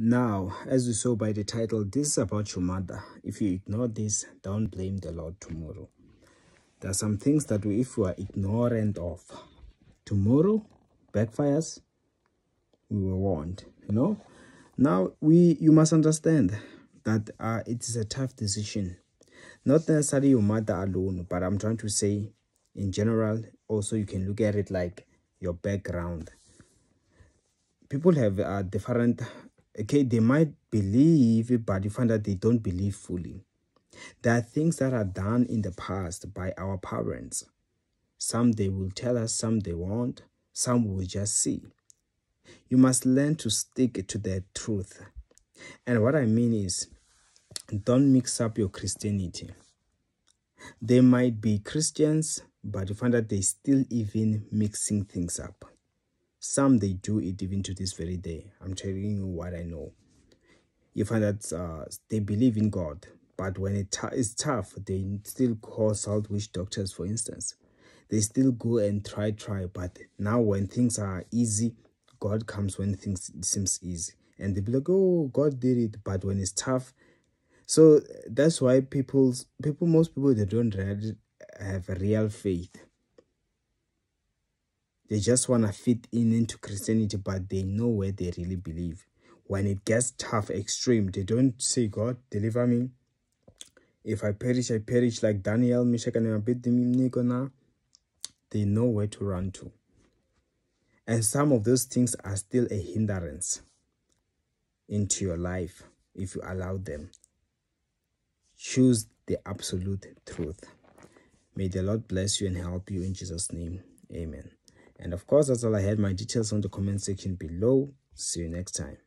Now, as you saw by the title, this is about your mother. If you ignore this, don't blame the Lord tomorrow. There are some things that we, if we are ignorant of, tomorrow backfires, we were warned, you know. Now, we you must understand that uh, it is a tough decision. Not necessarily your mother alone, but I'm trying to say in general, also you can look at it like your background. People have uh, different okay they might believe but you find that they don't believe fully. There are things that are done in the past by our parents. Some they will tell us some they won't. Some will just see. You must learn to stick to the truth. And what i mean is don't mix up your christianity. They might be christians but you find that they still even mixing things up some they do it even to this very day. I'm telling you what I know. You find that uh, they believe in God, but when it is tough, they still call salt witch doctors, for instance. They still go and try, try, but now when things are easy, God comes when things seems easy. And they be like, oh, God did it, but when it's tough, so that's why people's people, most people, they don't have a real faith they just want to fit in into Christianity, but they know where they really believe. When it gets tough, extreme, they don't say, God, deliver me. If I perish, I perish like Daniel, Meshach, and Abednego. They know where to run to. And some of those things are still a hindrance into your life if you allow them. Choose the absolute truth. May the Lord bless you and help you in Jesus' name. Amen. And of course, that's all I had. My details on the comment section below. See you next time.